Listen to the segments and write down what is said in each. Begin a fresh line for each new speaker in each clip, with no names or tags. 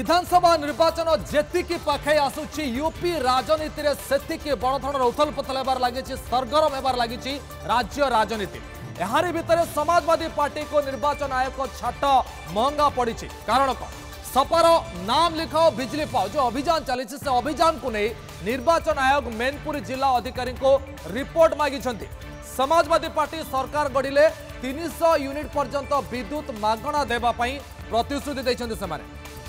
विधानसभा निर्वाचन जी पाखे आसुची यूपी राजनीति में से बड़धरण उथल पथल होबार लगी सरगरम होबार लगी राज्य राजनीति यार भितर समाजवादी पार्टी को निर्वाचन आयोग छाट महंगा पड़ी कारण कौन सपार नाम लिखाओ बिजली पाओ जो अभियान चली अभियान को नहीं निर्वाचन आयोग मेनपुरी जिला अधिकारी रिपोर्ट मागिंट समाजवादी पार्टी सरकार गढ़ले तीन यूनिट पर्यंत विद्युत मगणा देवाई प्रतिश्रुति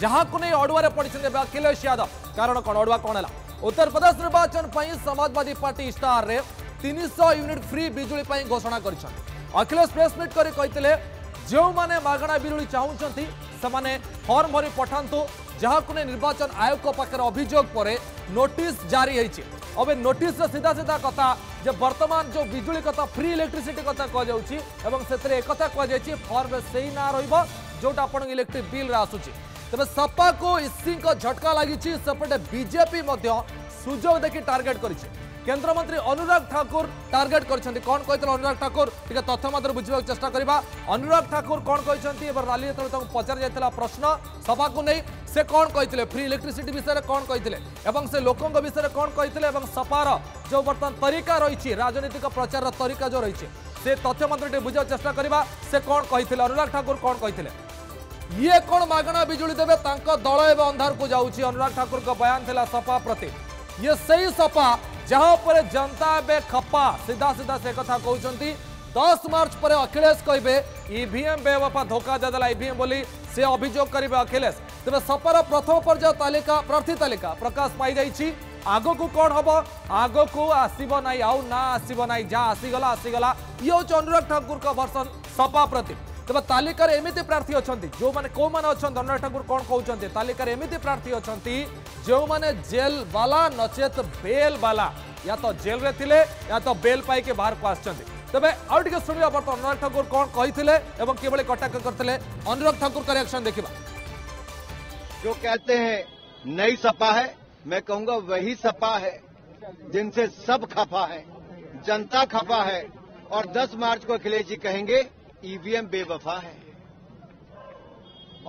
ଯାହାକୁ ନେଇ ଅଡୁଆରେ ପଡ଼ିଛନ୍ତି ଏବେ ଅଖିଲେଶ ଯାଦବ କାରଣ କ'ଣ ଅଡୁଆ କ'ଣ ହେଲା ଉତ୍ତରପ୍ରଦେଶ ନିର୍ବାଚନ ପାଇଁ ସମାଜବାଦୀ ପାର୍ଟି ଇସ୍ତାହାରରେ ତିନିଶହ ୟୁନିଟ୍ ଫ୍ରି ବିଜୁଳି ପାଇଁ ଘୋଷଣା କରିଛନ୍ତି ଅଖିଲେଶ ପ୍ରେସମିଟ୍ କରି କହିଥିଲେ ଯେଉଁମାନେ ମାଗଣା ବିଜୁଳି ଚାହୁଁଛନ୍ତି ସେମାନେ ଫର୍ମ ଭରି ପଠାନ୍ତୁ ଯାହାକୁ ନେଇ ନିର୍ବାଚନ ଆୟୋଗଙ୍କ ପାଖରେ ଅଭିଯୋଗ ପରେ ନୋଟିସ୍ ଜାରି ହେଇଛି ଏବେ ନୋଟିସ୍ର ସିଧା ସିଧା କଥା ଯେ ବର୍ତ୍ତମାନ ଯେଉଁ ବିଜୁଳି କଥା ଫ୍ରି ଇଲେକ୍ଟ୍ରିସିଟି କଥା କୁହାଯାଉଛି ଏବଂ ସେଥିରେ ଏକଥା କୁହାଯାଇଛି ଫର୍ମରେ ସେଇ ନାଁ ରହିବ ଯେଉଁଟା ଆପଣଙ୍କ ଇଲେକ୍ଟ୍ରିକ୍ ବିଲ୍ରେ ଆସୁଛି ତେବେ ସପାକୁ ଇସିଙ୍କ ଝଟକା ଲାଗିଛି ସେପଟେ ବିଜେପି ମଧ୍ୟ ସୁଯୋଗ ଦେଖି ଟାର୍ଗେଟ କରିଛି କେନ୍ଦ୍ରମନ୍ତ୍ରୀ ଅନୁରାଗ ଠାକୁର ଟାର୍ଗେଟ କରିଛନ୍ତି କ'ଣ କହିଥିଲେ ଅନୁରାଗ ଠାକୁର ଟିକେ ତଥ୍ୟ ମଧ୍ୟରେ ବୁଝିବାକୁ ଚେଷ୍ଟା କରିବା ଅନୁରାଗ ଠାକୁର କ'ଣ କହିଛନ୍ତି ଏବଂ ରାଲି ଯେତେବେଳେ ତାଙ୍କୁ ପଚରାଯାଇଥିଲା ପ୍ରଶ୍ନ ସଭାକୁ ନେଇ ସେ କ'ଣ କହିଥିଲେ ଫ୍ରି ଇଲେକ୍ଟ୍ରିସିଟି ବିଷୟରେ କ'ଣ କହିଥିଲେ ଏବଂ ସେ ଲୋକଙ୍କ ବିଷୟରେ କ'ଣ କହିଥିଲେ ଏବଂ ସପାର ଯେଉଁ ବର୍ତ୍ତମାନ ତରିକା ରହିଛି ରାଜନୈତିକ ପ୍ରଚାରର ତରିକା ଯେଉଁ ରହିଛି ସେ ତଥ୍ୟ ମଧ୍ୟରେ ଟିକେ ବୁଝିବାକୁ ଚେଷ୍ଟା କରିବା ସେ କ'ଣ କହିଥିଲେ ଅନୁରାଗ ଠାକୁର କ'ଣ କହିଥିଲେ ये कौन मागणा बिजुली देवे दल एवं अंधार को जाऊँगी अनुराग ठाकुर का बयान थी सपा प्रति ये सही सपा जहाँ पर जनता एवं खपा सीधा सीधा से कथा कहते दस मार्च पर अखिलेश कहे इम बेवफा धोखा दे इवीएम बोली से अभियोग करेंगे अखिलेश तेज सपार प्रथम पर्याय तालिका प्रार्थी तालिका प्रकाश पाई आग को कौन हम आग को आसब ना ना आसब ना जहाँ आसीगला आसीगला ये हूँ अनुराग ठाकुर का भर्सन सपा प्रति ତେବେ ତାଲିକାରେ अच्छा ପ୍ରାର୍ଥୀ ଅଛନ୍ତି ଯେଉଁମାନେ କେଉଁମାନେ ଅଛନ୍ତି ठाकुर कौन କ'ଣ तालिकार एमती प्रार्थी अच्छा जो मैंने जेल बाला नचे बेल बाला या तो जेल रे थिले या तो बेल पाई बाहर को आछंती तबे आउ बर्तन अनुराग ठाकुर कौन कही कि कटाक अनुराग ठाकुर का रिएक्शन देखा
जो कहते हैं नई सपा है मैं कहूंगा वही सपा है जिनसे सब खफा है जनता खफा है और 10 मार्च को अखिलेश जी कहेंगे ईवीएम बेवफा है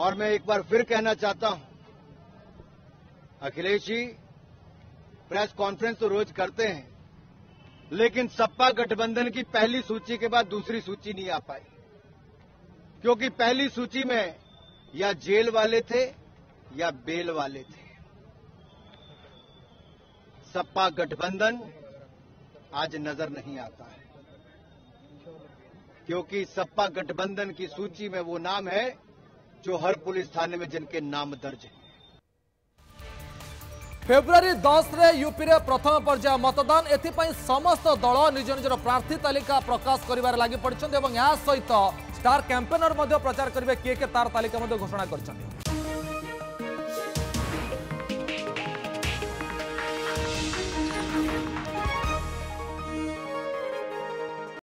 और मैं एक बार फिर कहना चाहता हूं अखिलेश जी प्रेस कॉन्फ्रेंस तो रोज करते हैं लेकिन सपा गठबंधन की पहली सूची के बाद दूसरी सूची नहीं आ पाई क्योंकि पहली सूची में या जेल वाले थे या बेल वाले थे सपा गठबंधन आज नजर नहीं आता है क्योंकि सपा गठबंधन की सूची में वो नाम है जो हर पुलिस थाने में जिनके नाम दर्ज है
फेब्रुआरी दस यूपी रे प्रथम पर्याय मतदान एथपाई समस्त दल निज निजर प्रार्थी तालिका प्रकाश कर लगी पड़ते और सहित स्टार कैंपेनर प्रचार करेंगे किए किए तार तालिका घोषणा कर